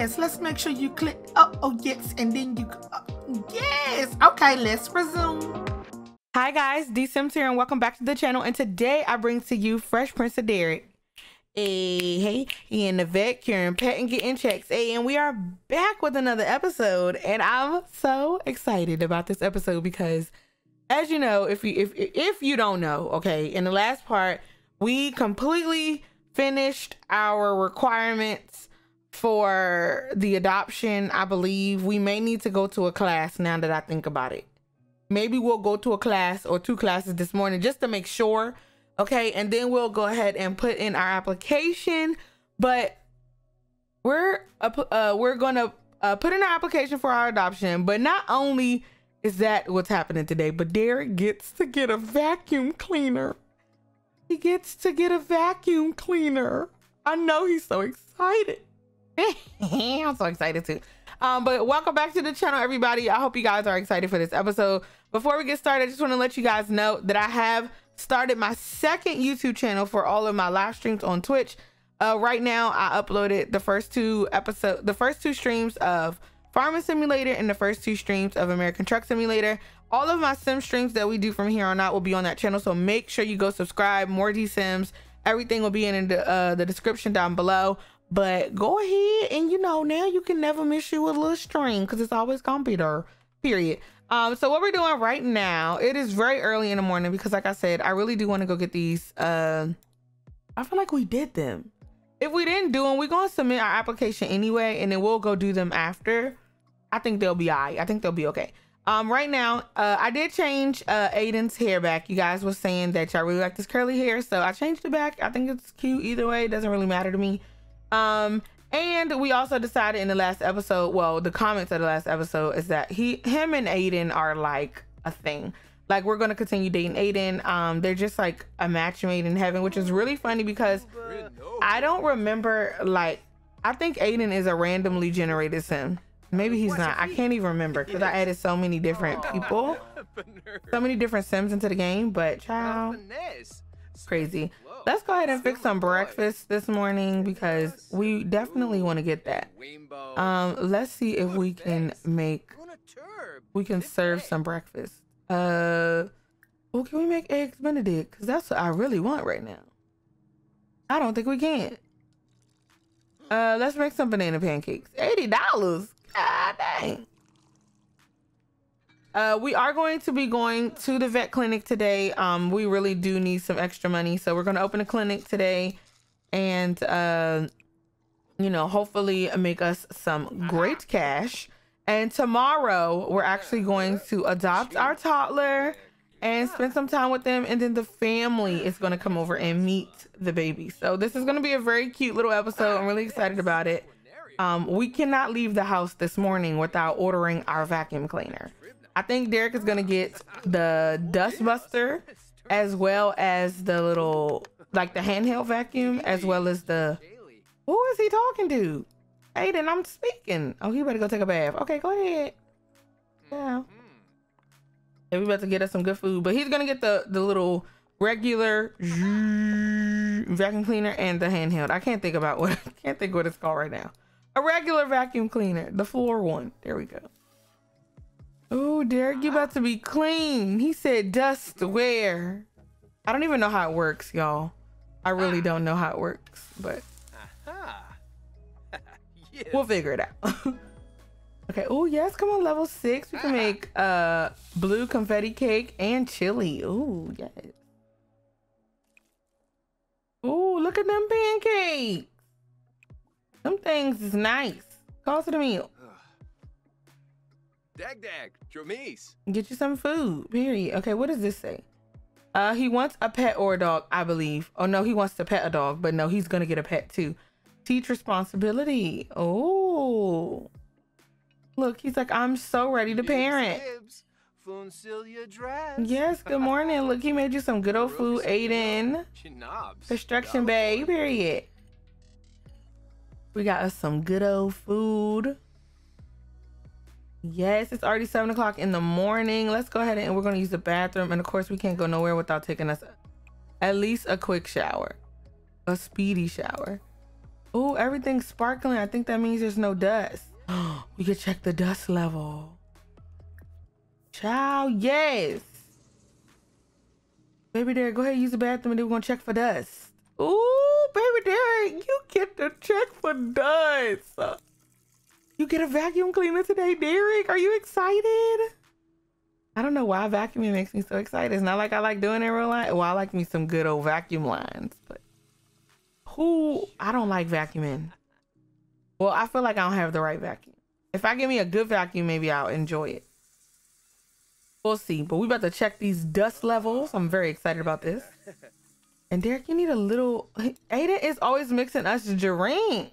yes, let's make sure you click. Oh, oh, yes, and then you. Uh, yes. Okay, let's resume. Hi guys, Dee Sims here, and welcome back to the channel. And today I bring to you Fresh Prince of Derrick. Hey, hey, he in the vet curing pet and getting checks. Hey, and we are back with another episode, and I'm so excited about this episode because, as you know, if you if if you don't know, okay, in the last part we completely finished our requirements for the adoption. I believe we may need to go to a class now that I think about it. Maybe we'll go to a class or two classes this morning just to make sure. Okay. And then we'll go ahead and put in our application. But we're uh, uh we're gonna uh, put in our application for our adoption. But not only is that what's happening today, but Derrick gets to get a vacuum cleaner. He gets to get a vacuum cleaner. I know he's so excited. I'm so excited too. Um, but welcome back to the channel, everybody. I hope you guys are excited for this episode. Before we get started, I just want to let you guys know that I have started my second YouTube channel for all of my live streams on Twitch. Uh, right now, I uploaded the first two episodes, the first two streams of Farming Simulator and the first two streams of American Truck Simulator. All of my sim streams that we do from here on out will be on that channel, so make sure you go subscribe. More Dee Sims. Everything will be in the, uh, the description down below. But go ahead and you know now you can never miss you a little stream because it's always gonna be there. Period. Um, so what we're doing right now, it is very early in the morning because like I said, I really do want to go get these. Uh, I feel like we did them. If we didn't do them, we're gonna submit our application anyway, and then we'll go do them after. I think they'll be all right. I think they'll be okay. Um, right now, uh, I did change uh Aiden's hair back. You guys were saying that y'all really like this curly hair, so I changed it back. I think it's cute either way. It doesn't really matter to me. Um, and we also decided in the last episode, well, the comments of the last episode is that he, him and Aiden are like a thing. Like we're gonna continue dating Aiden. Um, they're just like a match made in heaven, which is really funny because I don't remember like I think Aiden is a randomly generated sim. Maybe he's not. I can't even remember because I added so many different people, so many different sims into the game. But child, crazy. Let's go ahead and fix some breakfast this morning because we definitely want to get that. Um, let's see if we can make, we can serve some breakfast. Uh, well, can we make eggs Benedict? Because that's what I really want right now. I don't think we can. Uh, let's make some banana pancakes. $80. God dang. Uh, we are going to be going to the vet clinic today. Um, we really do need some extra money, so we're going to open a clinic today, and uh, you know, hopefully make us some great cash. And tomorrow we're actually going to adopt our toddler and spend some time with them, and then the family is going to come over and meet the baby. So this is going to be a very cute little episode. I'm really excited about it. Um, we cannot leave the house this morning without ordering our vacuum cleaner. I think Derrick is gonna get the Dustbuster as well as the little like the handheld vacuum as well as the who is he talking to? Aiden, I'm speaking. Oh, he better go take a bath. Okay, go ahead. Yeah. yeah we about to get us some good food, but he's gonna get the the little regular vacuum cleaner and the handheld. I can't think about what I can't think what it's called right now. A regular vacuum cleaner, the floor one. There we go. Oh, Derrick, you about to be clean. He said dust where? I don't even know how it works, y'all. I really don't know how it works, but we'll figure it out. okay. Oh, yes. Come on, level six. We can make uh blue confetti cake and chili. Oh, yes. Oh, look at them pancakes. Them things is nice. Cost of the meal. Dag dag, Dromis. Get you some food. Period. Okay, what does this say? Uh, he wants a pet or a dog, I believe. Oh no, he wants to pet a dog, but no, he's gonna get a pet too. Teach responsibility. Oh, look, he's like, I'm so ready to parent. Yes, good morning. Look, he made you some good old food, Aiden. Construction Bay, period. We got us some good old food. Yes, it's already seven o'clock in the morning. Let's go ahead and we're going to use the bathroom. And of course, we can't go nowhere without taking us at least a quick shower, a speedy shower. Oh, everything's sparkling. I think that means there's no dust. we could check the dust level. Ciao, yes. Baby Derrick, go ahead and use the bathroom and then we're gonna check for dust. Ooh, baby Derrick, you get to check for dust. You get a vacuum cleaner today, Derrick. Are you excited? I don't know why vacuuming makes me so excited. It's not like I like doing it real life. Well, I like me some good old vacuum lines, but who I don't like vacuuming. Well, I feel like I don't have the right vacuum. If I give me a good vacuum, maybe I'll enjoy it. We'll see. But we about to check these dust levels. I'm very excited about this. And Derrick, you need a little. Aiden is always mixing us drinks.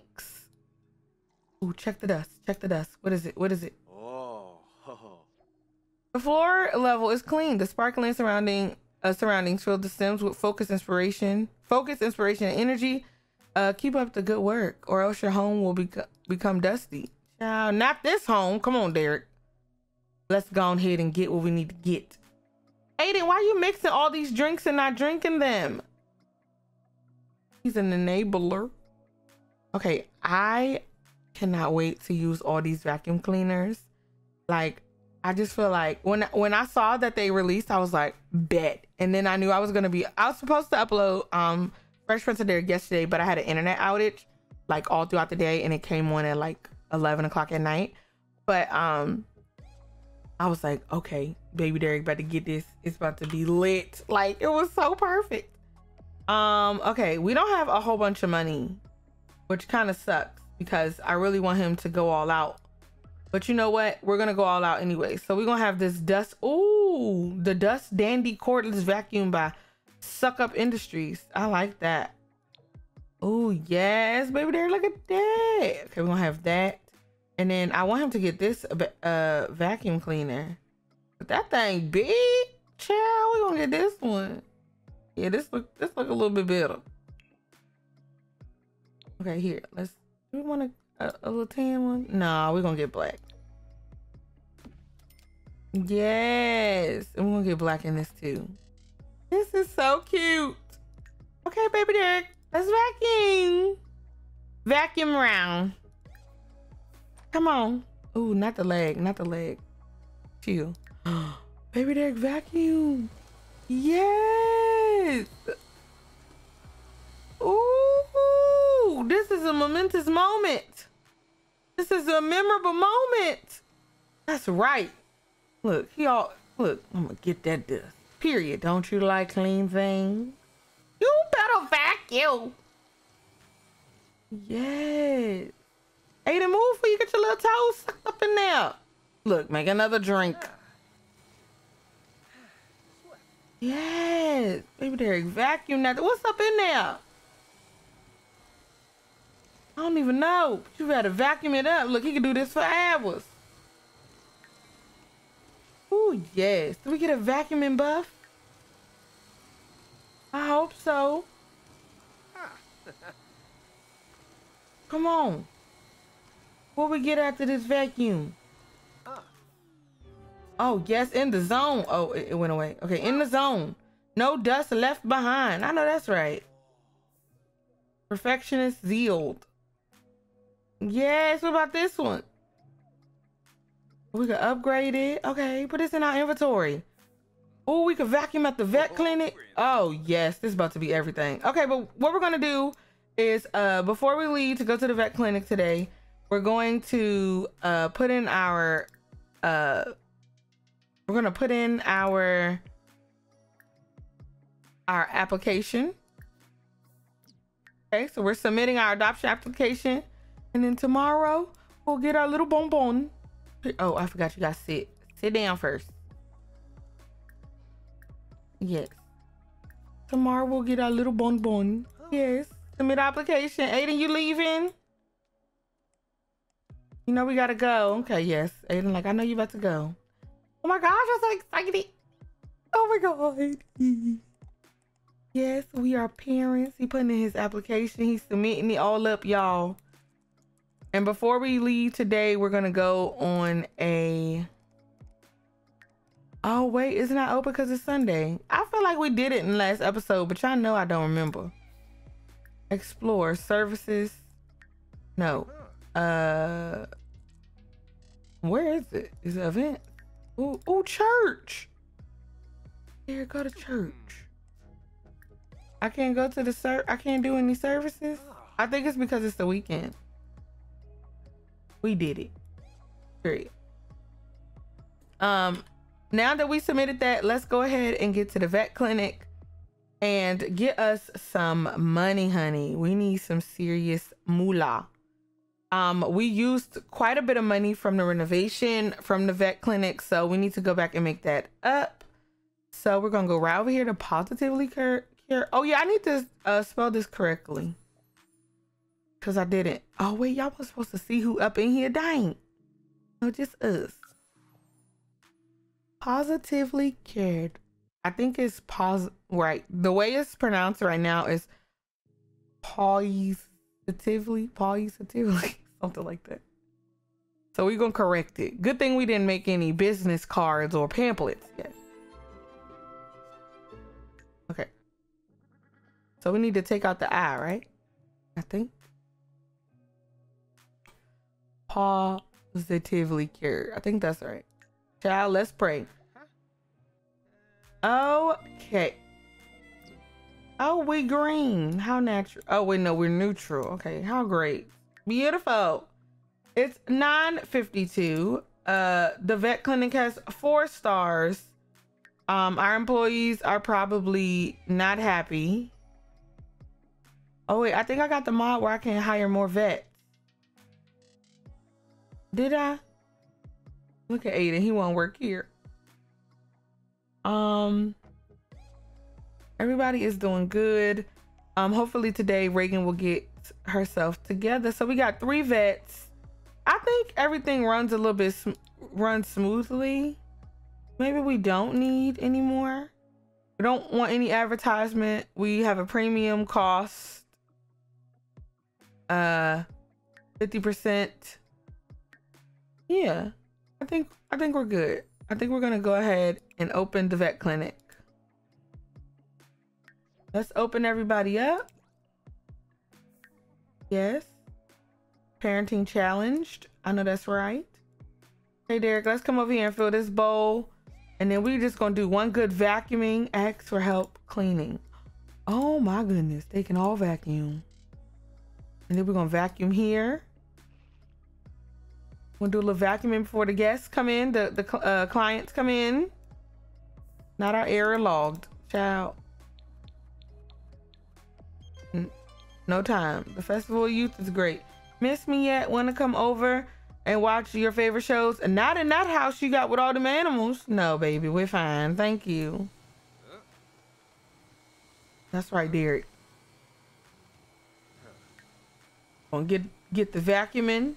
Ooh, check the dust. Check the dust. What is it? What is it? Oh. The floor level is clean. The sparkling surrounding uh, surroundings fill the stems with focus, inspiration, focus, inspiration, and energy. Uh, keep up the good work, or else your home will be become dusty. Child, not this home. Come on, Derrick. Let's go ahead and get what we need to get. Aiden, why are you mixing all these drinks and not drinking them? He's an enabler. Okay, I cannot wait to use all these vacuum cleaners. Like, I just feel like when when I saw that they released, I was like, bet. And then I knew I was gonna be. I was supposed to upload um Fresh Prince of Derrick yesterday, but I had an internet outage like all throughout the day, and it came on at like 11 o'clock at night. But um, I was like, okay, baby Derrick about to get this. It's about to be lit. Like it was so perfect. Um, okay, we don't have a whole bunch of money, which kind of sucks because I really want him to go all out. But you know what? We're gonna go all out anyway. So we're gonna have this dust. Ooh, the dust dandy cordless vacuum by Suck Up Industries. I like that. Oh yes, baby there. Look at that. Okay, we're gonna have that. And then I want him to get this uh vacuum cleaner. But that thing big, child. We're gonna get this one. Yeah, this look this look a little bit better. Okay, here. Let's. Do we want a, a, a little tan one? Nah, we're gonna get black. Yes, and we're gonna get black in this too. This is so cute. Okay, baby Derrick. Let's vacuum. Vacuum round. Come on. Ooh, not the leg, not the leg. Chill. Baby Derrick vacuum. Yes. Ooh, this is a momentous moment. This is a memorable moment. That's right. Look, y'all, look, I'm gonna get that dust. Period. Don't you like clean things? You better vacuum. Yes. Aiden, move before you get your little toes sucked up in there. Look, make another drink. Yes. Baby Derrick, vacuum that. What's up in there? I don't even know. You better vacuum it up. Look, he can do this for hours. Oh, yes. Do we get a vacuuming buff? I hope so. Come on. What we get after this vacuum? Oh, yes, in the zone. Oh, it, it went away. Okay, in the zone. No dust left behind. I know that's right. Perfectionist zealed. Yes, what about this one? We can upgrade it. Okay, put this in our inventory. Oh, we could vacuum at the vet clinic. Oh, yes, this is about to be everything. Okay, but what we're gonna do is uh before we leave to go to the vet clinic today, we're going to uh put in our uh we're gonna put in our our application. Okay, so we're submitting our adoption application, and then tomorrow we'll get our little bonbon. Oh, I forgot you guys sit. Sit down first. Yes. Tomorrow we'll get our little bonbon. Yes. Submit application. Aiden, you leaving? You know we gotta go. Okay, yes. Aiden, like I know you about to go. Oh my gosh, I'm so excited. Oh my god. yes, we are parents. He putting in his application. He's submitting it all up, y'all. And before we leave today, we're gonna go on a Oh wait, it's not open because it's Sunday. I feel like we did it in the last episode, but y'all know I don't remember. Explore services. No. Uh, where is it? Is it event? Oh, oh, church. Here, go to church. I can't go to the ser. I can't do any services. I think it's because it's the weekend. We did it. Period. Um, now that we submitted that, let's go ahead and get to the vet clinic and get us some money, honey. We need some serious moolah. Um, we used quite a bit of money from the renovation from the vet clinic, so we need to go back and make that up. So we're gonna go right over here to positively cure. cure. Oh yeah, I need to uh, spell this correctly because I didn't. Oh wait, y'all was supposed to see who up in here dying. No, oh, just us. Positively cured. I think it's pos right. The way it's pronounced right now is positively, positively, something like that. So we're gonna correct it. Good thing we didn't make any business cards or pamphlets yet. Okay. So we need to take out the I, right? I think. Positively cured. I think that's right. Child, let's pray. Okay. Oh, we green. How natural. Oh, wait, no, we're neutral. Okay, how great. Beautiful. It's 952. Uh, the vet clinic has four stars. Um, our employees are probably not happy. Oh wait, I think I got the mod where I can hire more vets. Did I? Look at Aiden, he won't work here. Um, everybody is doing good. Um, hopefully today Reagan will get herself together. So we got three vets. I think everything runs a little bit sm runs smoothly. Maybe we don't need any more. We don't want any advertisement. We have a premium cost. Uh, 50%. Yeah, I think I think we're good. I think we're gonna go ahead and open the vet clinic. Let's open everybody up. Yes. Parenting challenged. I know that's right. Hey Derrick, let's come over here and fill this bowl. And then we're just gonna do one good vacuuming, ask for help cleaning. Oh my goodness, they can all vacuum. And then we're gonna vacuum here. We'll do a little vacuuming before the guests come in, the, the uh, clients come in. Not our error logged. Child. No time. The Festival of Youth is great. Miss me yet? Want to come over and watch your favorite shows? And not in that house you got with all them animals. No, baby. We're fine. Thank you. That's right, Derrick. Gonna get get the vacuuming.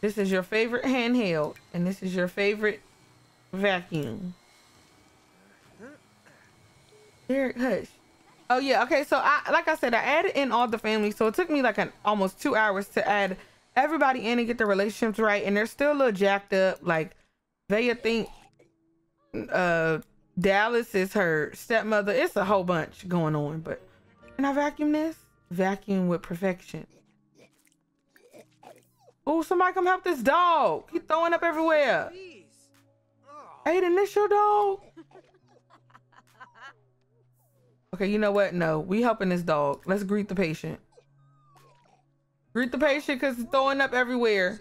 This is your favorite handheld, and this is your favorite vacuum. Derrick, hush. Oh yeah, okay. So I, like I said, I added in all the families, so it took me like an almost two hours to add everybody in and get the relationships right, and they're still a little jacked up. Like they think uh Dallas is her stepmother. It's a whole bunch going on, but can I vacuum this? Vacuum with perfection. Oh, somebody come help this dog. He's throwing up everywhere. Aiden, this your dog? Okay, you know what? No, we helping this dog. Let's greet the patient. Greet the patient because he's throwing up everywhere.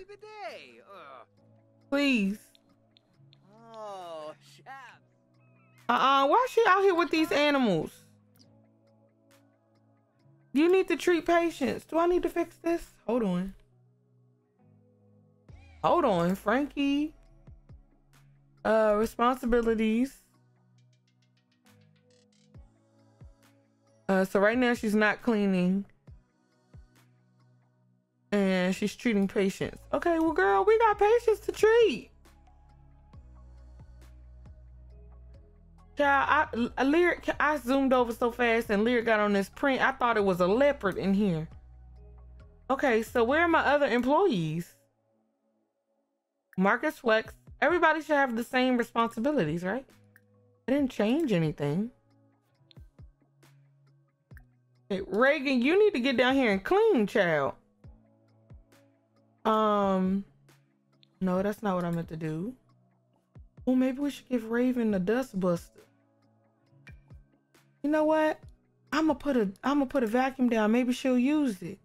Please. Uh-uh, why is she out here with these animals? You need to treat patients. Do I need to fix this? Hold on. Hold on, Frankie. Uh, responsibilities. Uh, so right now she's not cleaning. And she's treating patients. Okay, well, girl, we got patients to treat. Child, I, Lyric, I zoomed over so fast and Lyric got on this print. I thought it was a leopard in here. Okay, so where are my other employees? Marcus Flex. Everybody should have the same responsibilities, right? I didn't change anything. Hey, Reagan, you need to get down here and clean, child. Um, no, that's not what I meant to do. Well, maybe we should give Raven the dust buster. You know what? I'm gonna put a I'm gonna put a vacuum down. Maybe she'll use it.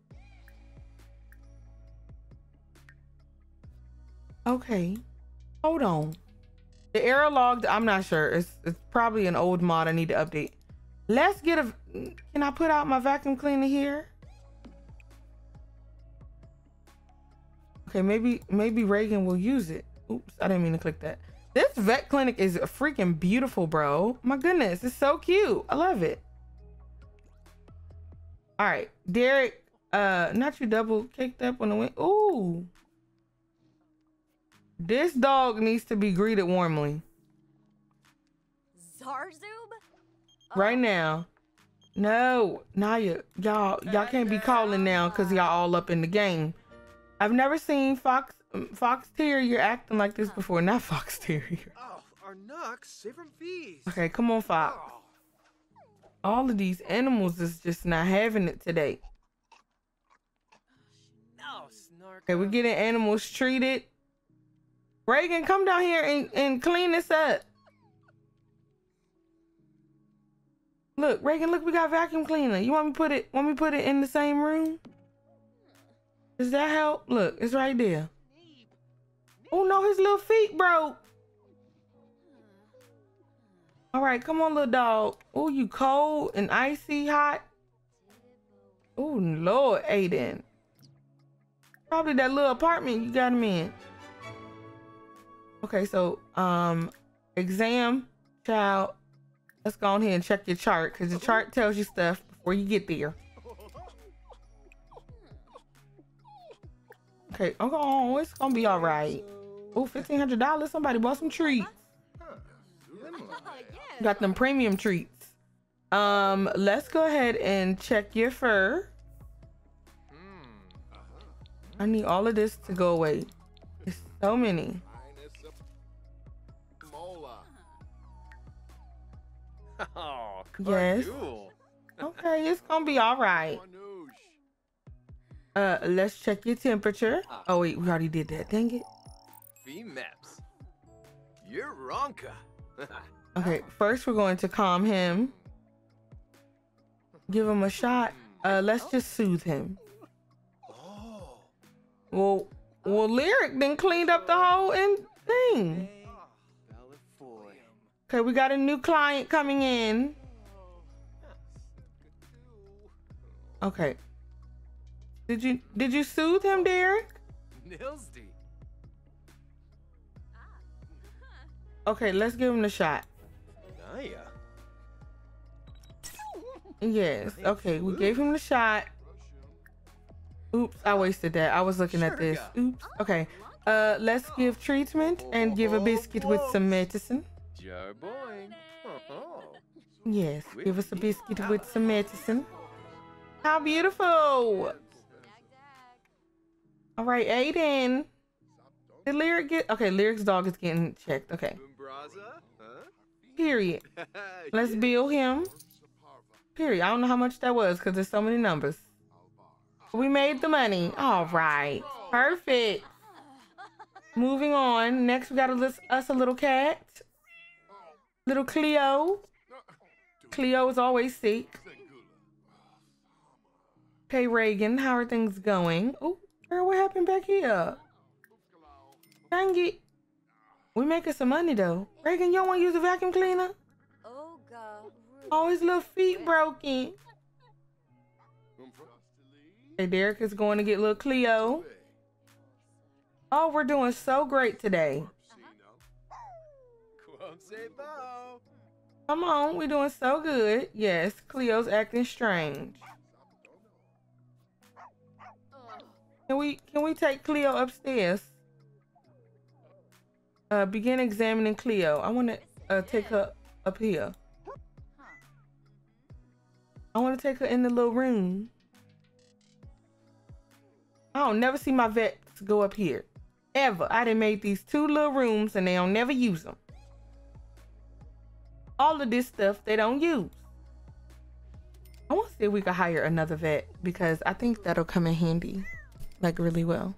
Okay, hold on. The error logged. I'm not sure. It's it's probably an old mod. I need to update. Let's get a. Can I put out my vacuum cleaner here? Okay, maybe maybe Reagan will use it. Oops, I didn't mean to click that. This vet clinic is freaking beautiful, bro. My goodness, it's so cute. I love it. All right, Derrick. Uh, not you double kicked up on the wing. Ooh, this dog needs to be greeted warmly. Zarzub? right now. No, Naya, y'all, y'all can't be calling now because y'all all up in the game. I've never seen Fox Fox Terrier acting like this before. Not Fox Terrier. Oh, our Nux, save from fees. Okay, come on, Fox. Oh, All of these animals is just not having it today. no, Snark. Okay, we're getting animals treated. Reagan, come down here and, and clean this up. Look, Reagan, look, we got vacuum cleaner. You want me put it want me put it in the same room? Does that help? Look, it's right there. Oh no, his little feet broke. All right, come on, little dog. Oh, you cold and icy hot. Oh Lord, Aiden. Probably that little apartment you got him in. Okay, so um, exam, child. Let's go on here and check your chart because the chart tells you stuff before you get there. Okay, oh, it's gonna be all right. Oh, fifteen hundred dollars. Somebody bought some treats. Got them premium treats. Um, let's go ahead and check your fur. I need all of this to go away. It's so many. Oh, Yes. Okay, it's gonna be all right. Uh, let's check your temperature. Oh wait, we already did that. Dang it. Meps. You're Ronka. Okay, first we're going to calm him. Give him a shot. Uh, let's just soothe him. oh. Well, well, lyric then cleaned up the whole in thing. Okay, we got a new client coming in. Okay. Did you did you soothe him, Derrick? Nilsdy. Okay, let's give him the shot. Naya. Yes. Okay, we gave him the shot. Oops, I wasted that. I was looking at this. Oops. Okay. Uh, let's give treatment and give a biscuit with some medicine. Boing. Oh, Yes, give us a biscuit with some medicine. How beautiful! All right, Aiden. Did Lyric get okay? Lyric's dog is getting checked. Okay, period. Let's bill him. Period. I don't know how much that was because there's so many numbers. We made the money. All right, perfect. Moving on. Next, we got a us a little cat, little Cleo. Cleo is always sick. Okay, Reagan, how are things going? Oh, girl, what happened back here? Dang it. We making some money though. Reagan, you don't want to use a vacuum cleaner? Oga. Oh, his little feet broken. Hey, Derrick is going to get little Cleo. Oh, we're doing so great today. Come on, we're doing so good. Yes, Cleo's acting strange. Can we can we take Cleo upstairs? Uh, begin examining Cleo. I want to uh, take her up here. I want to take her in the little room. I don't never see my vets go up here. Ever. I done made these two little rooms and they don't never use them. All of this stuff they don't use. I want to see if we could hire another vet because I think that'll come in handy, like really well.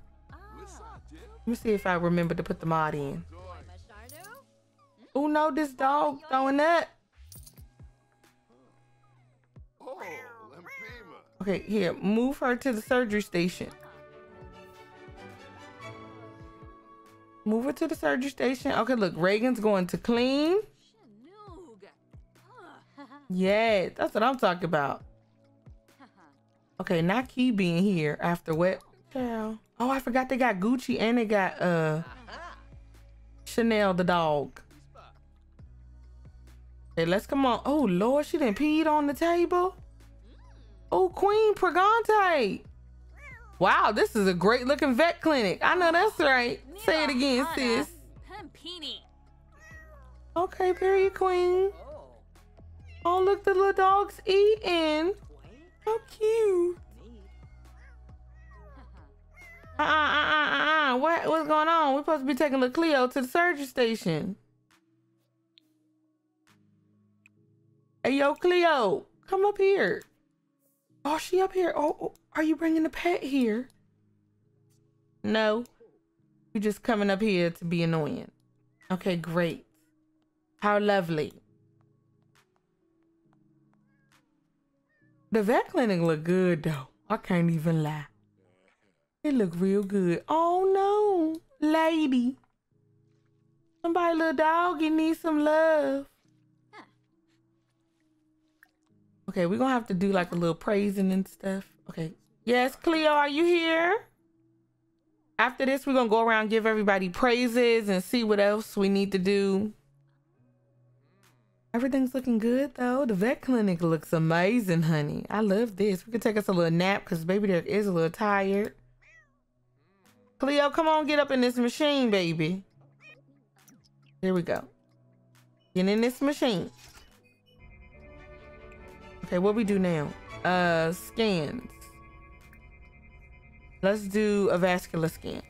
Let me see if I remember to put the mod in. Oh no, this dog throwing up. Okay, here, move her to the surgery station. Move her to the surgery station. Okay, look, Reagan's going to clean. Yeah, that's what I'm talking about. Okay, not Key being here after. Child. Oh, I forgot they got Gucci and they got uh Chanel the dog. Okay, let's come on. Oh Lord, she didn't peed on the table. Oh, Queen Pregante. Wow, this is a great looking vet clinic. I know that's right. Say it again, sis. Okay, period, Queen. Oh, look, the little dog's eating. How cute. Uh uh uh uh uh. What what's going on? We're supposed to be taking little Cleo to the surgery station. Hey yo, Cleo, come up here. Oh, she up here. Oh, oh, are you bringing the pet here? No, you're just coming up here to be annoying. Okay, great. How lovely. The vet clinic look good though. I can't even lie. It look real good. Oh no, lady. Somebody little doggy needs some love. Okay, we're gonna have to do like a little praising and stuff. Okay. Yes, Cleo, are you here? After this, we're gonna go around give everybody praises and see what else we need to do. Everything's looking good though. The vet clinic looks amazing, honey. I love this. We can take us a little nap because baby is a little tired. Cleo, come on, get up in this machine, baby. Here we go. Get in this machine. Okay, what we do now? Uh, scans. Let's do a vascular scan.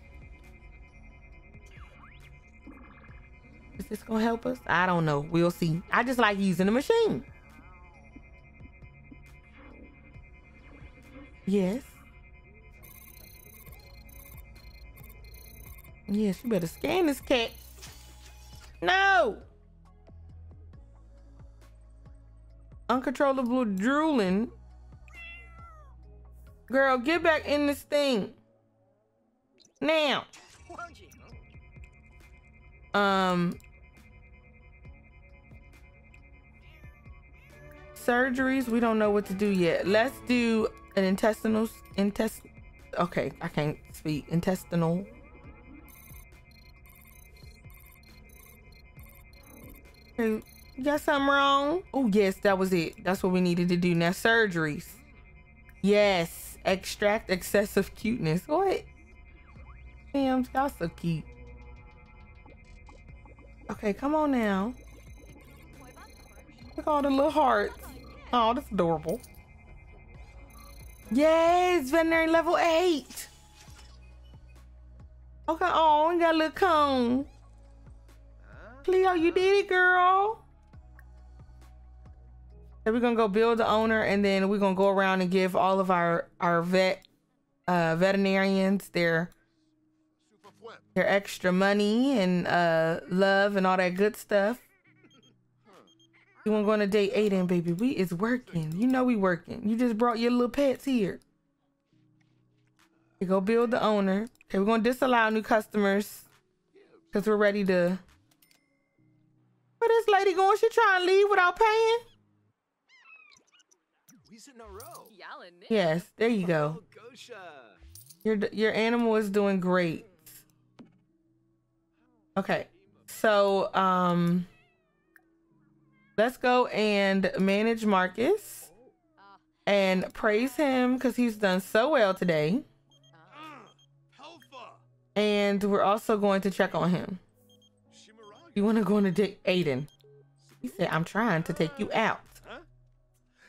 Is this gonna help us? I don't know. We'll see. I just like using the machine. Yes. Yes, you better scan this cat. No. Uncontrollable drooling. Girl, get back in this thing. Now. Um. Surgeries, we don't know what to do yet. Let's do an intestinal intest. Okay, I can't speak. Intestinal. Okay, got something wrong? Oh yes, that was it. That's what we needed to do. Now surgeries. Yes, extract excessive cuteness. What? Damn, y'all so cute. Okay, come on now. Look all the little hearts. Oh, that's adorable. Yes, veterinary level eight. Okay, oh, we got a little cone. Cleo, you did it, girl. Then we're gonna go build the owner, and then we're gonna go around and give all of our our vet uh, veterinarians their their extra money and uh, love and all that good stuff. You want going to go on a date, Aiden, baby? We is working. You know we working. You just brought your little pets here. You go build the owner. Okay, we're gonna disallow new customers because we're ready to. Where this lady going? She trying to leave without paying? We in a row. Yes, there you go. Oh, Your your animal is doing great. Okay. So, um let's go and manage Marcus and praise him cuz he's done so well today. And we're also going to check on him. You want to go on a date, Aiden? He said, "I'm trying to take you out."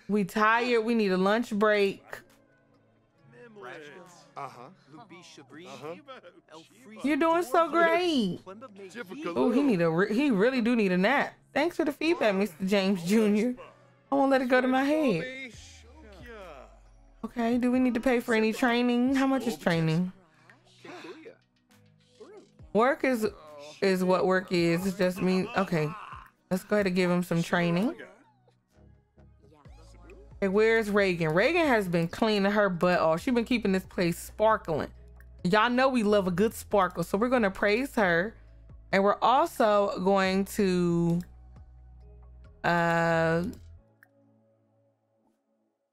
We tired. We need a lunch break. Uh-huh. Uh-huh. You're doing so great. Oh, he need a re- he really do need a nap. Thanks for the feedback, Mr. James Jr. I won't let it go to my head. Okay, do we need to pay for any training? How much is training? Work is is what work is. It's just me. Okay, let's go ahead and give him some training. Okay, where's Reagan? Reagan has been cleaning her butt off. She's been keeping this place sparkling. Y'all know we love a good sparkle, so we're gonna praise her, and we're also going to, uh,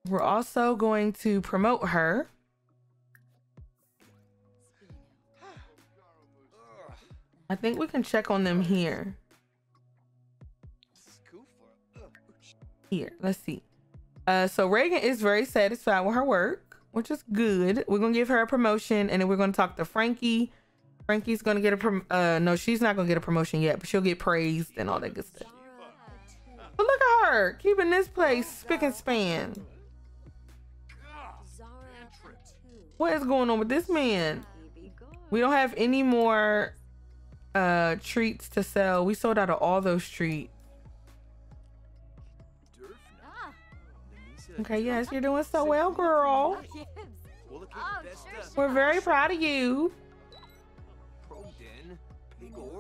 we're also going to promote her. I think we can check on them here. Here, let's see. Uh, so Reagan is very satisfied with her work, which is good. We're gonna give her a promotion, and then we're gonna talk to Frankie. Frankie's gonna get a prom. Uh, no, she's not gonna get a promotion yet, but she'll get praised and all that good stuff. But look at her keeping this place spick and span. What is going on with this man? We don't have any more uh treats to sell. We sold out of all those treats. Okay, yes, you're doing so well, girl. Wolokin Oh, Vesta. sure, We're very proud of you.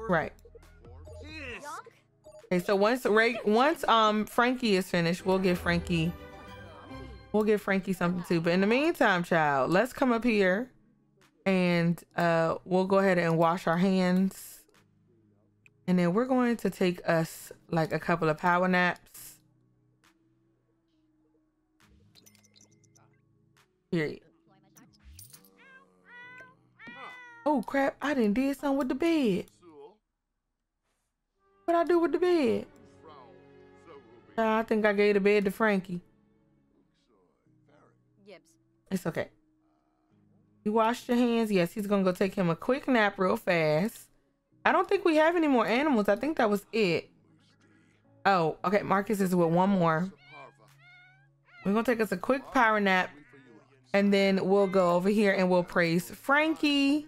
Right. Okay, so once Ray, once um Frankie is finished, we'll give Frankie we'll give Frankie something too. But in the meantime, child, let's come up here and uh we'll go ahead and wash our hands. And then we're going to take us like a couple of power naps. Period. Oh crap, I didn't did something with the bed. What I do with the bed? I think I gave the bed to Frankie. It's okay. You washed your hands. Yes, he's gonna go take him a quick nap real fast. I don't think we have any more animals. I think that was it. Oh, okay. Marcus is with one more. We're gonna take us a quick power nap, and then we'll go over here and we'll praise Frankie.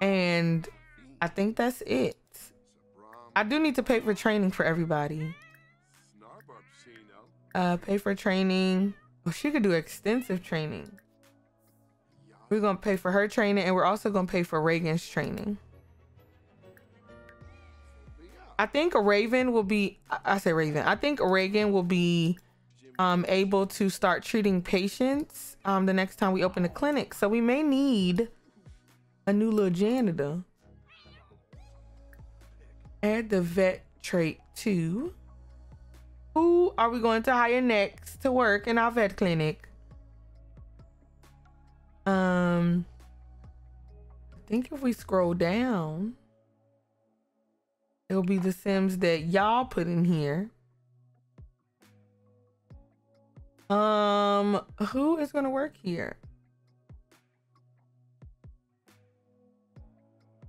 And I think that's it. I do need to pay for training for everybody. Uh, pay for training. Oh, she could do extensive training. We're gonna pay for her training, and we're also gonna pay for Reagan's training. I think Raven will be. I say Raven. I think Reagan will be um able to start treating patients um the next time we open the clinic. So we may need a new little janitor. Add the vet trait too. Who are we going to hire next to work in our vet clinic? Um, I think if we scroll down, it'll be the Sims that y'all put in here. Um, who is gonna work here?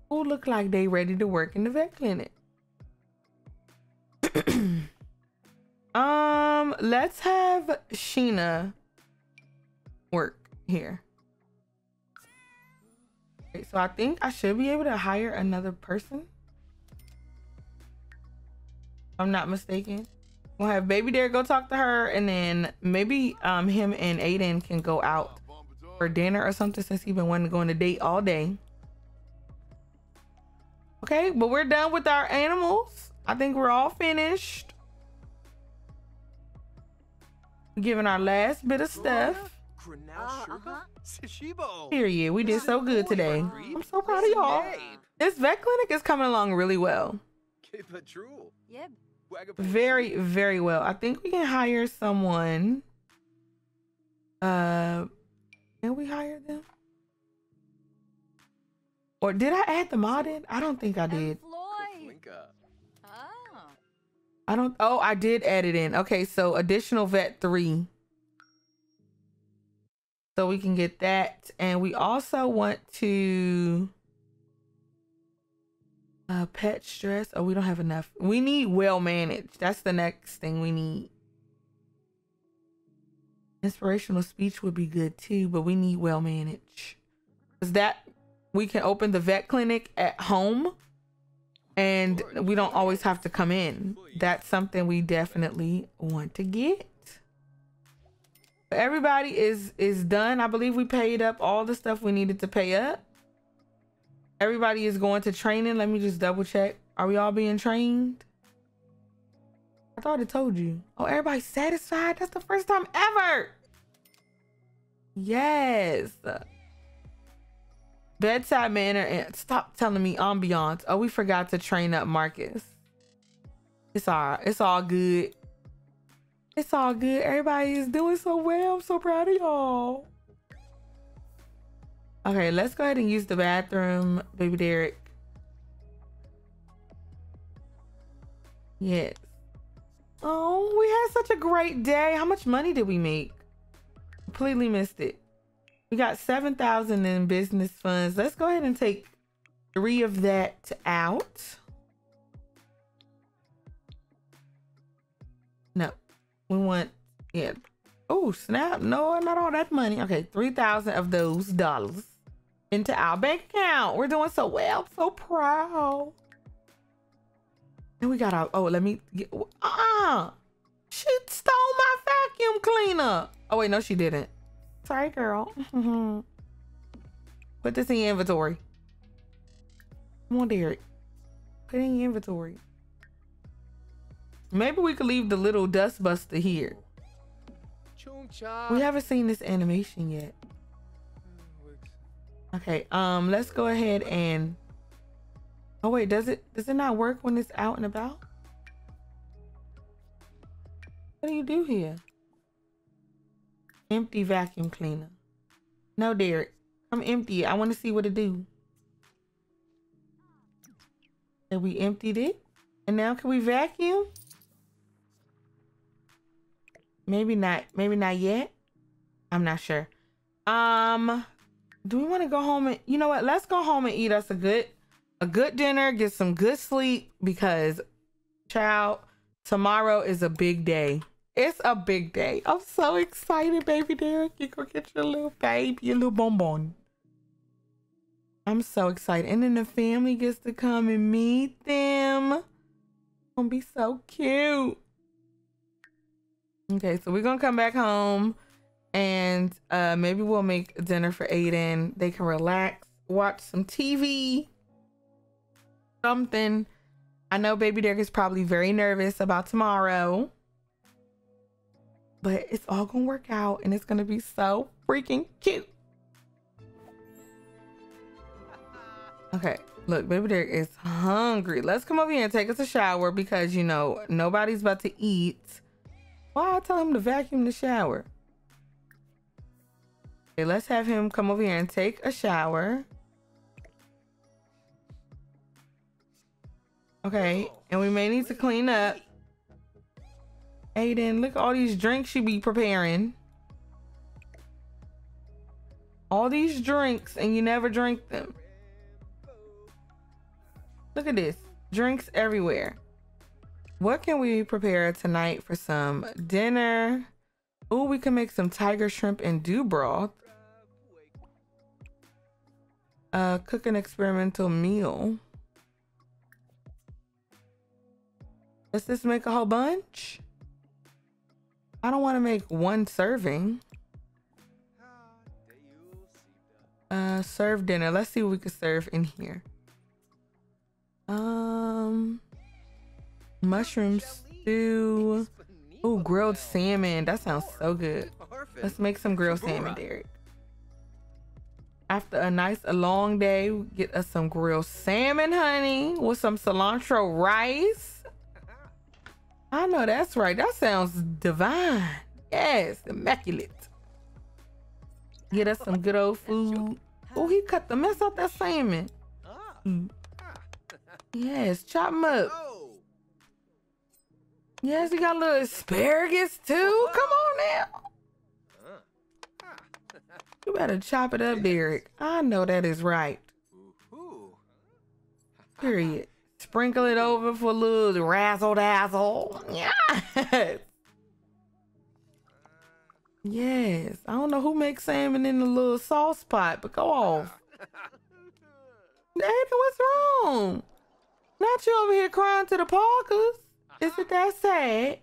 Who look like they ready to work in the vet clinic? Um, let's have Sheena work here. Okay, so I think I should be able to hire another person. I'm not mistaken. We'll have Baby Dare go talk to her, and then maybe um him and Aiden can go out for dinner or something since he's been wanting to go on a date all day. Okay, but we're done with our animals. I think we're all finished. Giving our last bit of stuff. Granal Uh, Sherba. uh-huh. Period. We did so good today. I'm so proud of y'all. This vet clinic is coming along really well. Patrol. Yep. Very, very well. I think we can hire someone. Uh, can we hire them? Or did I add the mod in? I don't think I did. Oh. I don't. Oh, I did add it in. Okay, so additional vet three. So we can get that, and we also want to. Uh, pet stress. Oh, we don't have enough. We need well managed. That's the next thing we need. Inspirational speech would be good too, but we need well managed. Cause that we can open the vet clinic at home and we don't always have to come in. That's something we definitely want to get. Everybody is is done. I believe we paid up all the stuff we needed to pay up. Everybody is going to training. Let me just double check. Are we all being trained? I thought I told you. Oh, everybody's satisfied. That's the first time ever. Yes. Bedside manner and stop telling me ambiance. Oh, we forgot to train up Marcus. It's all it's all good. It's all good. Everybody is doing so well. I'm so proud of y'all. Okay, let's go ahead and use the bathroom, baby Derrick. Yes. Oh, we had such a great day. How much money did we make? Completely missed it. We got 7,000 in business funds. Let's go ahead and take three of that out. No, we want, yeah. Oh, snap. No, not all that money. Okay, 3,000 of those dollars into our bank account. We're doing so well. I'm so proud. And we got our, oh, let me, get, uh-uh. She stole my vacuum cleaner. Oh, wait, no, she didn't. Sorry, girl. Put this in your inventory. Come on, Derrick. Put it in your inventory. Maybe we could leave the little dust buster here. We haven't seen this animation yet. Okay, um, let's go ahead and Oh wait, does it does it not work when it's out and about? What do you do here? Empty vacuum cleaner. No, Derrick. I'm empty. I want to see what it do. And we emptied it. And now can we vacuum? Maybe not. Maybe not yet. I'm not sure. Um, do we want to go home and you know what? Let's go home and eat us a good a good dinner, get some good sleep because child, tomorrow is a big day. It's a big day. I'm so excited, baby Derrick. You go get your little baby, your little bonbon. I'm so excited. And then the family gets to come and meet them. Gonna be so cute. Okay, so we're gonna come back home and uh maybe we'll make dinner for Aiden. They can relax, watch some TV, something. I know baby Derrick is probably very nervous about tomorrow. But it's all gonna work out and it's gonna be so freaking cute. Okay, look, baby Derrick is hungry. Let's come over here and take us a shower because you know nobody's about to eat. Why I tell him to vacuum the shower? Okay, let's have him come over here and take a shower. Okay, and we may need to clean up. Aiden, look at all these drinks you be preparing. All these drinks and you never drink them. Look at this. Drinks everywhere. What can we prepare tonight for some dinner? Oh, we can make some tiger shrimp and dew broth. Uh, cook an experimental meal. Let's just make a whole bunch. I don't want to make one serving. Uh, serve dinner. Let's see what we could serve in here. Um, mushroom stew. Oh, grilled salmon. That sounds so good. Let's make some grilled salmon, Derrick. After a nice, a long day, get us some grilled salmon, honey, with some cilantro rice. I know that's right. That sounds divine. Yes, immaculate. Get us some good old food. Oh, he cut the mess out that salmon. Yes, chop them up. Yes, we got a little asparagus too. Come on now. You better chop it up, Derrick. I know that is right. Period. Sprinkle it over for a little razzle dazzle. Yes. Yes. I don't know who makes salmon in the little sauce pot, but go off. Daddy, what's wrong? Not you over here crying to the Parkers. Is it that sad?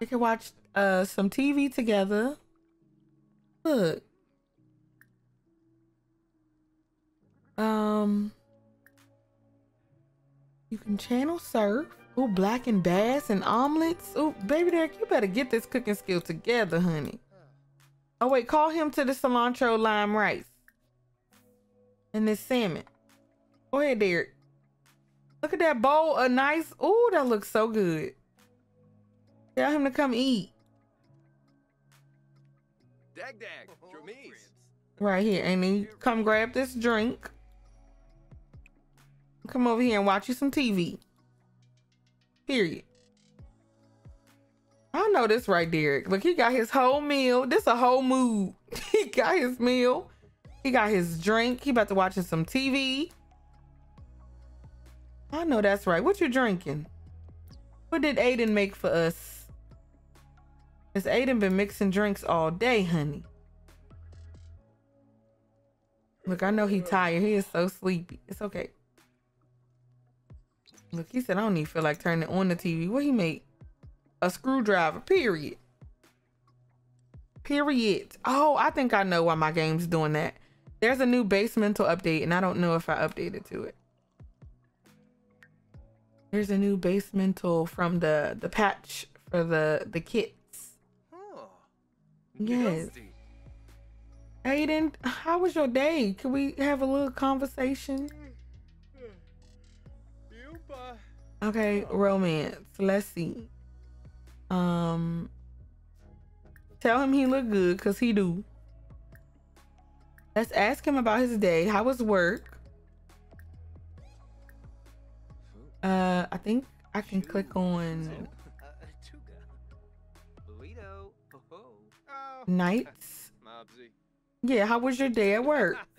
You can watch uh some TV together. Look. Um you can channel surf. Ooh, black and bass and omelets. Ooh, baby Derrick, you better get this cooking skill together, honey. Oh wait, call him to the cilantro lime rice. And this salmon. Go ahead, Derrick. Look at that bowl of nice. Ooh, that looks so good. Tell him to come eat. Dag dag. Right here. Then come grab this drink. Come over here and watch you some TV. Period. I know this right, Derrick. Look, he got his whole meal. This a whole mood. he got his meal. He got his drink. He about to watch some TV. I know that's right. What you drinking? What did Aiden make for us? Has Aiden been mixing drinks all day, honey? Look, I know he tired. He is so sleepy. It's okay. Look, he said I don't even feel like turning on the TV. What he made? A screwdriver. Period. Period. Oh, I think I know why my game's doing that. There's a new basemental update, and I don't know if I updated to it. There's a new basemental from the the patch for the the kits. Yes. Aiden, how was your day? Can we have a little conversation? Okay, romance. Let's see. Um, tell him he look good, cause he do. Let's ask him about his day. How was work? Uh, I think I can click on nights. Mobsy. Yeah, how was your day at work?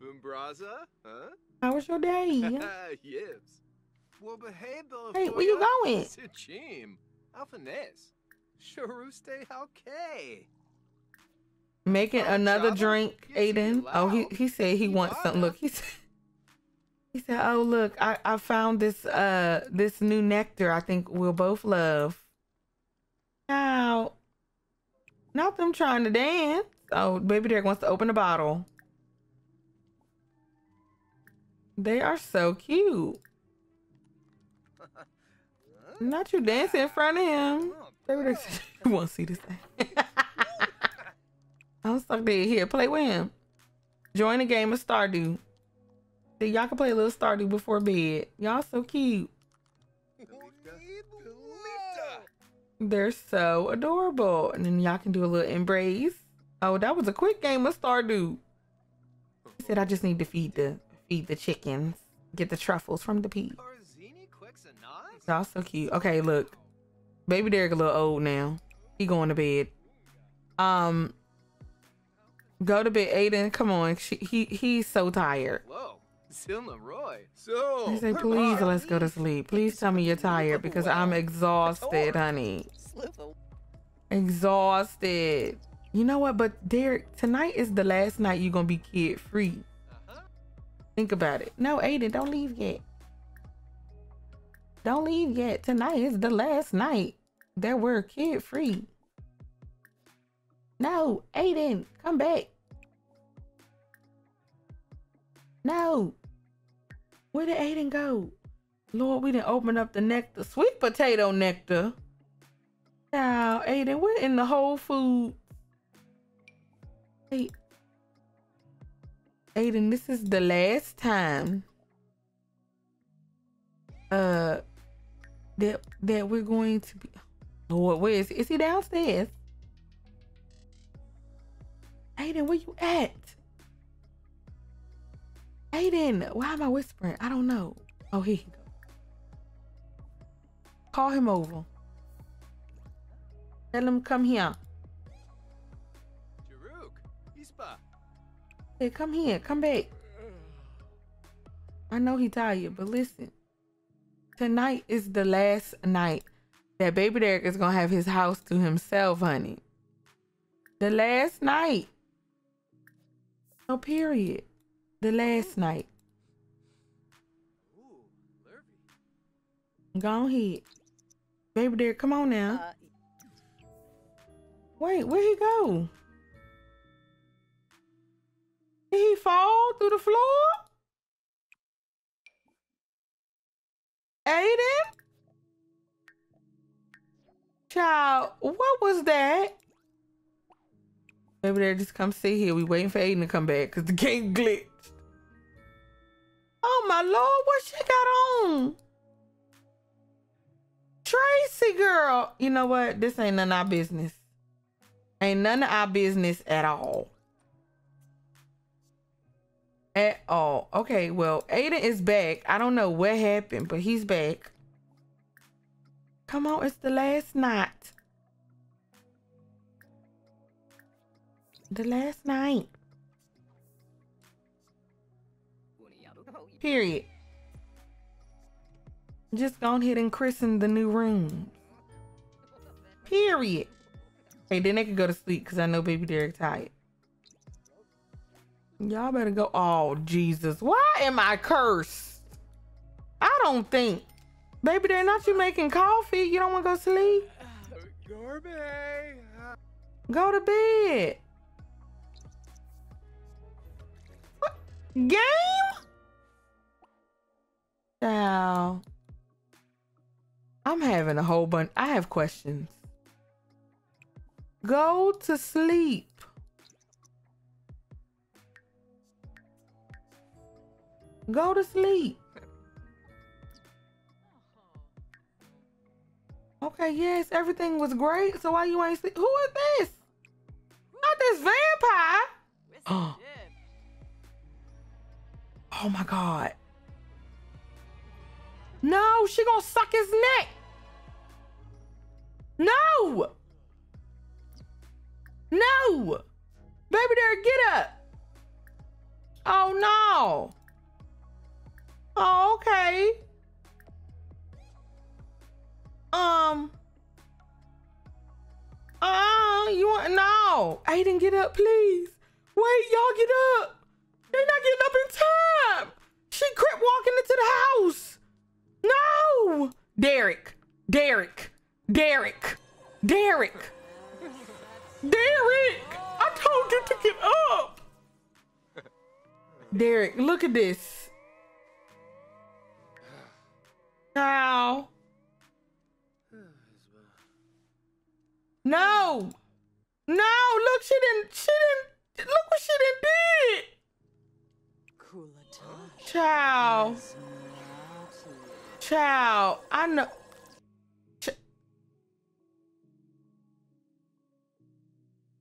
Boombraza? Huh? How was your day? Yibs. Well, behave, Hey, where you going? Suchim. Alphanes. Sharuste halke. Making another drink, Yes, Aiden. Oh, he he said he wants something. Look, he said he said, "Oh, look, I I found this uh this new nectar. I think we'll both love." Now, not them trying to dance. Oh, baby Derrick wants to open a bottle. They are so cute. Not you dancing in front of him. Baby Derrick said, "You want to see this thing?" I'm stuck there. Here, play with him. Join a game of Stardew. See, y'all can play a little Stardew before bed. Y'all so cute. They're so adorable. And then y'all can do a little embrace. Oh, that was a quick game of Stardew. He said I just need to feed the feed the chickens. Get the truffles from the pig. Tarzini quicks a nice. Y'all so cute. Okay, look. Baby Derrick a little old now. He going to bed. Um Go to bed, Aiden. Come on. She, he he's so tired. Whoa. Silna Roy. So. He said, please let's go to sleep. Please tell me you're tired because I'm exhausted, honey. Exhausted. You know what? But Derrick, tonight is the last night you're gonna be kid free. Uh-huh. Think about it. No, Aiden, don't leave yet. Don't leave yet. Tonight is the last night that we're kid free. No, Aiden, come back. No. Where did Aiden go? Lord, we didn't open up the nectar. Sweet potato nectar. Now, Aiden, we're in the Whole Food. Hey, Aiden, this is the last time uh that that we're going to be Lord, where is he? Is he downstairs? Aiden, where you at? Aiden, why am I whispering? I don't know. Oh, here he go. Call him over. Tell him come here. Hey, come here. Come back. I know he tired, but listen. Tonight is the last night that Baby Derrick is gonna have his house to himself, honey. The last night. No period. The last night. Go ahead. Baby Derrick, come on now. Uh, Wait, where'd he go? Did he fall through the floor? Aiden? Child, what was that? Baby there, just come sit here. We waiting for Aiden to come back because the game glitched. Oh my lord, what she got on? Tracy girl. You know what? This ain't none of our business. Ain't none of our business at all. At all. Okay, well, Aiden is back. I don't know what happened, but he's back. Come on, it's the last night. The last night. Period. Just go ahead and christen the new room. Period. Hey, then they can go to sleep because I know baby Derrick tired. Y'all better go. Oh, Jesus. Why am I cursed? I don't think. Baby, they're not you making coffee. You don't want to go sleep? Garby. Go to bed. What? Game? Now, I'm having a whole bunch. I have questions. Go to sleep. Go to sleep. Okay, yes, everything was great. So why you ain't sleep? Who is this? Not this vampire. Oh, oh my god. No, she gonna suck his neck. No. No. Baby there, get up. Oh no. Oh, okay. Um. Uh, you want no? Aiden, get up, please. Wait, y'all get up. They're not getting up in time. She crept walking into the house. No, Derrick, Derrick, Derrick, Derrick, Derrick. I told you to get up. Derrick, look at this. Now. No. No, look, she didn't, she didn't, look what she didn't did. Child. Child, I know.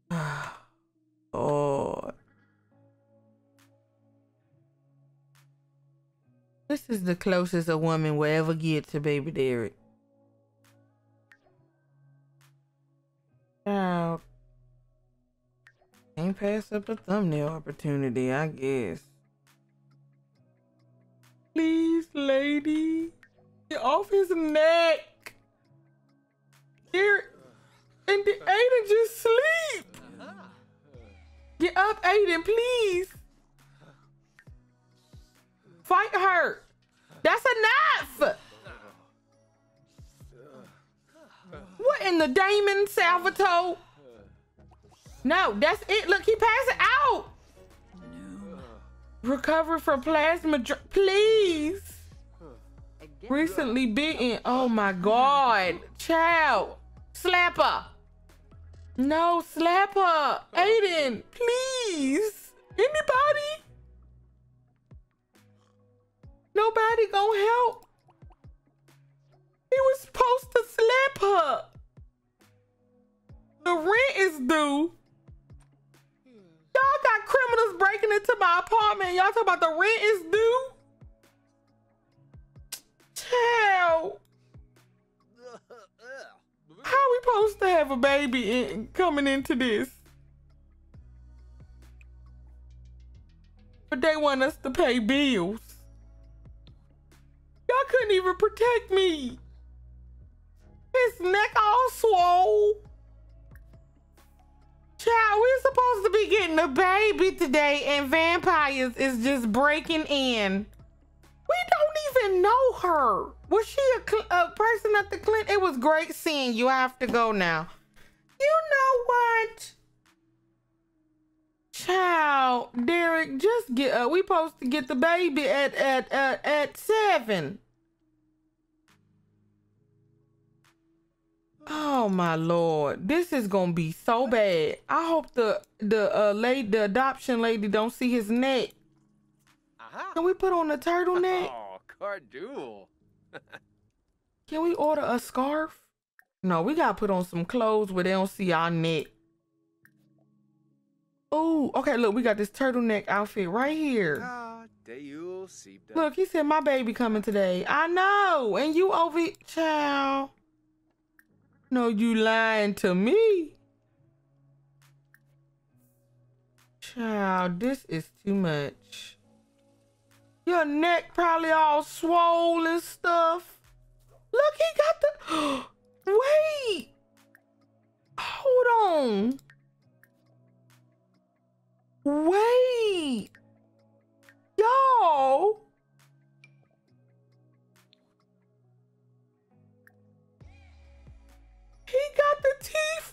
Oh. This is the closest a woman will ever get to baby Derrick. Child. Can't pass up a thumbnail opportunity, I guess. Please, lady. Get off his neck. Derrick. And the Aiden just sleep. Get up, Aiden, please. Fight her. That's enough. What in the Damon Salvatore? No, that's it. Look, he passed out. Recover from plasma, please. Recently bitten. Oh my God, child, slap her. No, slap her, Aiden, please. Anybody? Nobody gonna help. He was supposed to slap her. The rent is due. Y'all got criminals breaking into my apartment. Y'all talking about the rent is due? Child. How we supposed to have a baby in, coming into this? But they want us to pay bills. Y'all couldn't even protect me. His neck all swole. Child, we're supposed to be getting a baby today, and vampires is just breaking in. We don't even know her. Was she a, a person at the clinic? It was great seeing you. I have to go now. You know what? Child, Derrick, just get uh we supposed to get the baby at at at, at seven. Oh my lord, this is gonna be so bad. I hope the the uh lady the adoption lady don't see his neck. Aha! Can we put on a turtleneck? Oh, Cardul. Can we order a scarf? No, we gotta put on some clothes where they don't see our neck. Oh, okay. Look, we got this turtleneck outfit right here. Look, he said my baby coming today. I know, and you over child. No, you lying to me. Child, this is too much. Your neck probably all swollen stuff. Look, he got the. Wait. Hold on. Wait. Y'all. He got the teeth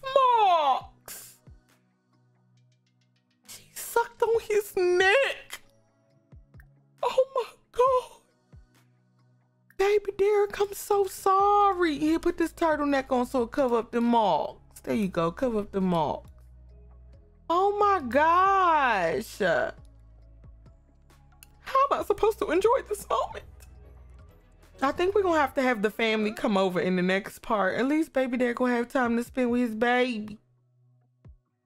Baby Derrick, I'm so sorry. Here, put this turtleneck on so it cover up the marks. There you go, cover up the marks. Oh my gosh. How am I supposed to enjoy this moment? I think we're gonna have to have the family come over in the next part. At least baby Derrick will have time to spend with his baby.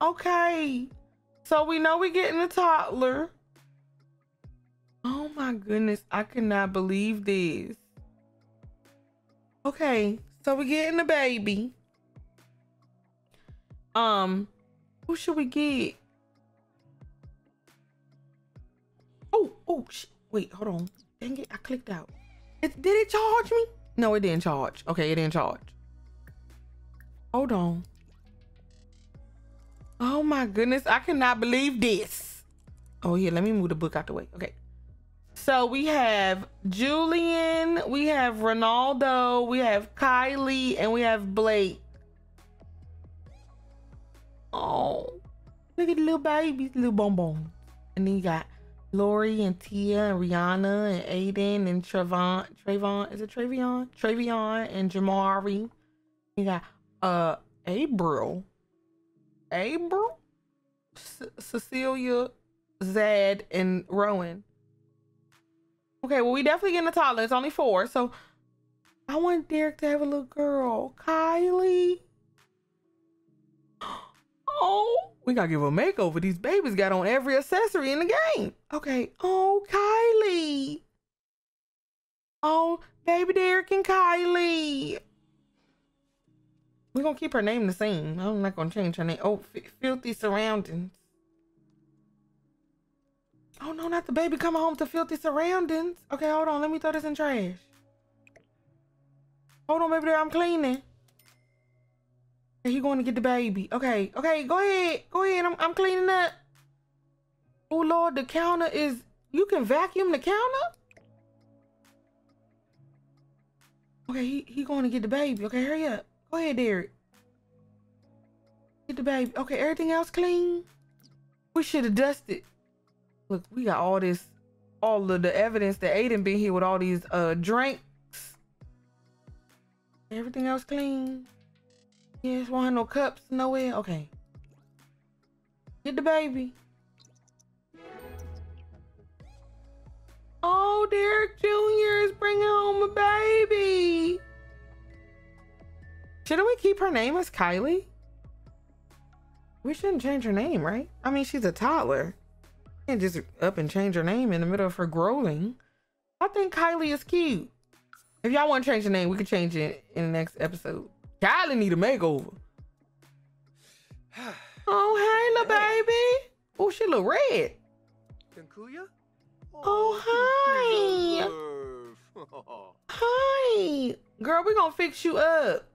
Okay. So we know we're getting a toddler. Oh my goodness, I cannot believe this. Okay, so we're getting a baby. Um, who should we get? Oh, oh, wait, hold on. Dang it, I clicked out. It, did it charge me? No, it didn't charge. Okay, it didn't charge. Hold on. Oh my goodness, I cannot believe this. Oh yeah, let me move the book out the way. Okay. So we have Julian, we have Ronaldo, we have Kylie, and we have Blake. Oh, look at the little babies, little bonbons. And then you got Lori and Tia and Rihanna and Aiden and Trayvon. Trayvon, is it Travion? Travion and Jamari. You got uh April. April? C- Cecilia, Zad, and Rowan. Okay, well, we definitely getting a toddler. It's only four, so I want Derrick to have a little girl. Kylie. Oh, we gotta give her a makeover. These babies got on every accessory in the game. Okay. Oh, Kylie. Oh, baby Derrick and Kylie. We're gonna keep her name the same. I'm not gonna change her name. Oh, filthy surroundings. Oh no, not the baby coming home to filthy surroundings. Okay, hold on. Let me throw this in trash. Hold on, baby. I'm cleaning. Okay, he going to get the baby. Okay, okay, go ahead. Go ahead. I'm, I'm cleaning up. Oh Lord, the counter is. You can vacuum the counter. Okay, he, he going to get the baby. Okay, hurry up. Go ahead, Derrick. Get the baby. Okay, everything else clean. We should have dusted. Look, we got all this, all of the evidence that Aiden been here with all these uh drinks. Everything else clean. Yes, won't no cups nowhere. Okay. Get the baby. Oh, Derrick Jr. is bringing home a baby. Shouldn't we keep her name as Kylie? We shouldn't change her name, right? I mean, she's a toddler. Can't just up and change her name in the middle of her growing. I think Kylie is cute. If y'all want to change the name, we can change it in the next episode. Kylie need a makeover. Oh, hey, little baby. Oh, she look red. Kunkuya? Oh, hi. Oh, Hi. Girl, we gonna fix you up.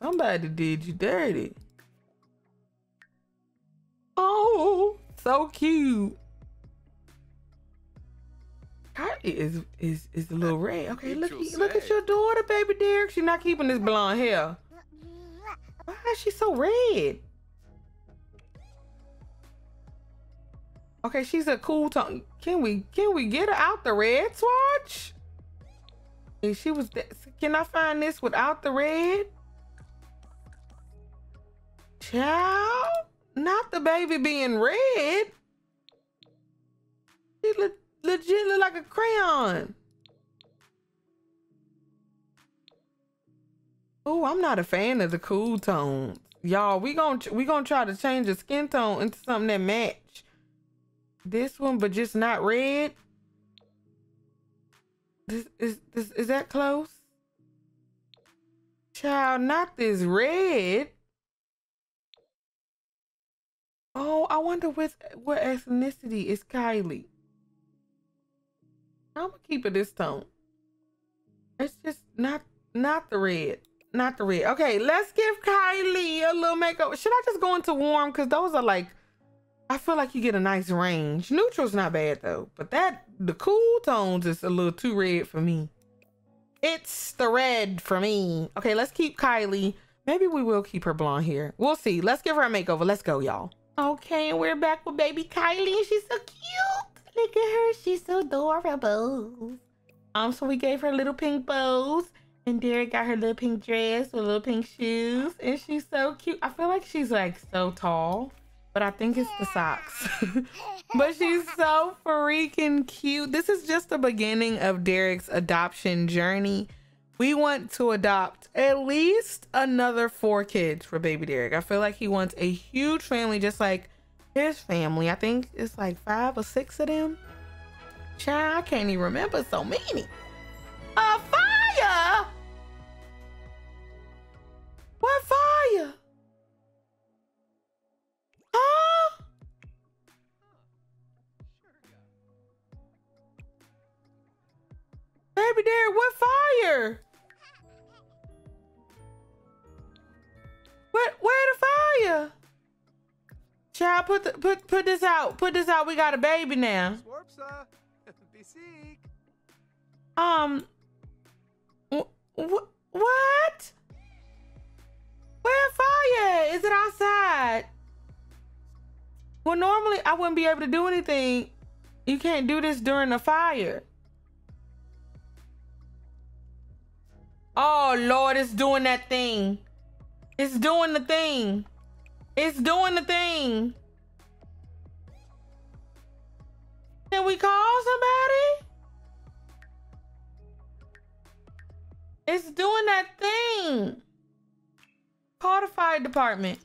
Somebody did you dirty. Oh, so cute. Ky- is is is a little red. Okay, look look at your daughter, baby Derrick. She's not keeping this blonde hair. Why is she so red? Okay, she's a cool tone. Can we can we get her out the red swatch? If she was, can I find this without the red? Child, not the baby being red. She le- legit look like a crayon. Oh, I'm not a fan of the cool tones. Y'all, we gon' we gonna try to change the skin tone into something that match this one, but just not red. This is this is that close? Child, not this red. Oh, I wonder what what ethnicity is Kylie. I'm gonna keep it this tone. It's just not not the red. Not the red. Okay, let's give Kylie a little makeover. Should I just go into warm? Because those are like I feel like you get a nice range. Neutral's not bad though, but that the cool tones is a little too red for me. It's the red for me. Okay, let's keep Kylie. Maybe we will keep her blonde hair. We'll see. Let's give her a makeover. Let's go, y'all. Okay, and we're back with baby Kylie, she's so cute. Look at her. She's so adorable. Um, so we gave her little pink bows, and Derrick got her little pink dress with little pink shoes, and she's so cute. I feel like she's like so tall, but I think it's the socks. but she's so freaking cute. This is just the beginning of Derrick's adoption journey. We want to adopt at least another four kids for baby Derrick. I feel like he wants a huge family, just like his family. I think it's like five or six of them. Child, I can't even remember so many. A fire! What fire? Huh? Baby Derrick, what fire? What where the fire? Child, put the, put put this out. Put this out. We got a baby now. Seek. Um. Wh- wh- what? Where fire? Is it outside? Well, normally I wouldn't be able to do anything. You can't do this during the fire. Oh Lord, it's doing that thing. It's doing the thing. It's doing the thing. Can we call somebody? It's doing that thing. Call the fire department.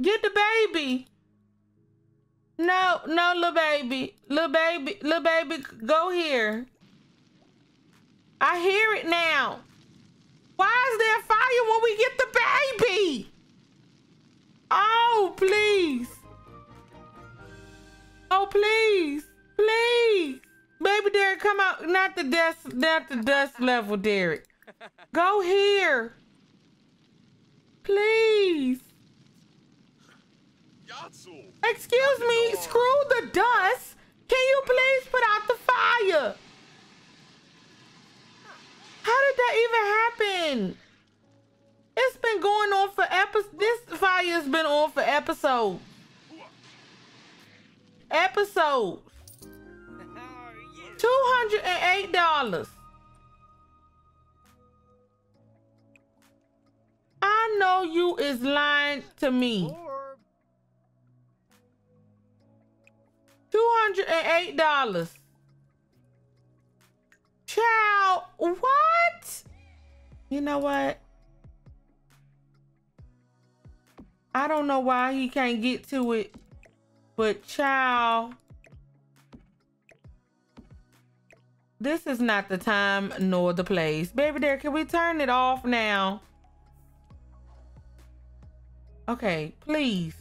Get the baby. No, no, little baby. Little baby, little baby, go here. I hear it now. Why is there fire when we get the baby? Oh, please. Oh, please. Please. Baby Derrick, come out. Not the dust, not the dust level, Derrick. Go here. Please. Excuse me, screw the dust. Can you please put out the fire? How did that even happen? It's been going on for episodes. This fire's been on for episodes. Episodes. $208. I know you is lying to me. $208. Chow, what? You know what? I don't know why he can't get to it, but chow. This is not the time nor the place. Baby there, can we turn it off now? Okay, please.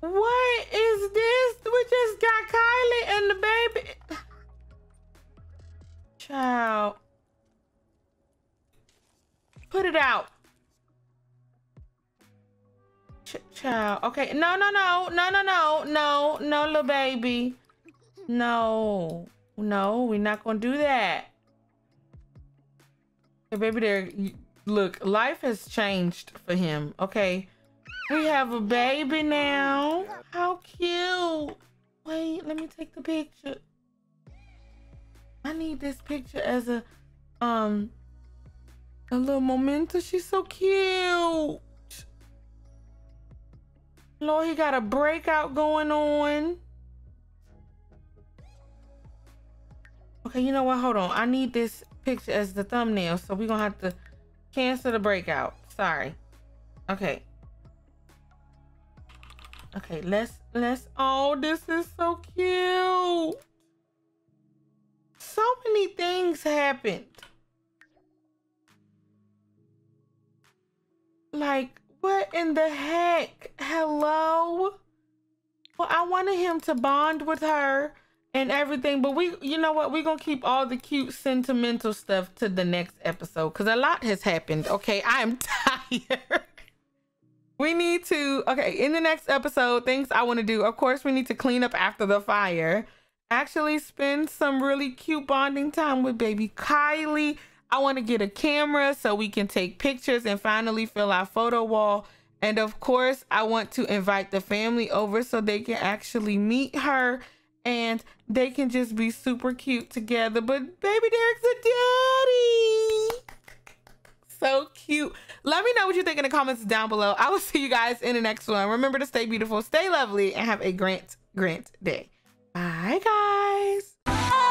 What is this? We just got Kylie and the baby. Child. Put it out. Ch- child. Okay. No, no, no. No, no, no. No, no, little baby. No. no, we're not gonna do that. Hey, baby, there. Look, life has changed for him. Okay, we have a baby now. How cute. Wait, let me take the picture. I need this picture as a um a little memento. She's so cute. Lord, he got a breakout going on. Okay, you know what? Hold on. I need this picture as the thumbnail, so we're gonna have to cancel the breakout. Sorry. Okay. Okay, let's let's oh this is so cute. So many things happened. Like, what in the heck? Hello? Well, I wanted him to bond with her and everything, but we, you know what? We're going to keep all the cute, sentimental stuff to the next episode because a lot has happened. Okay, I am tired. we need to, okay, in the next episode, things I want to do. Of course, we need to clean up after the fire actually spend some really cute bonding time with baby Kylie. I want to get a camera so we can take pictures and finally fill our photo wall. And of course, I want to invite the family over so they can actually meet her and they can just be super cute together. But baby Derrick's a daddy. So cute. Let me know what you think in the comments down below. I will see you guys in the next one. Remember to stay beautiful, stay lovely, and have a grant, grant day. Bye, guys.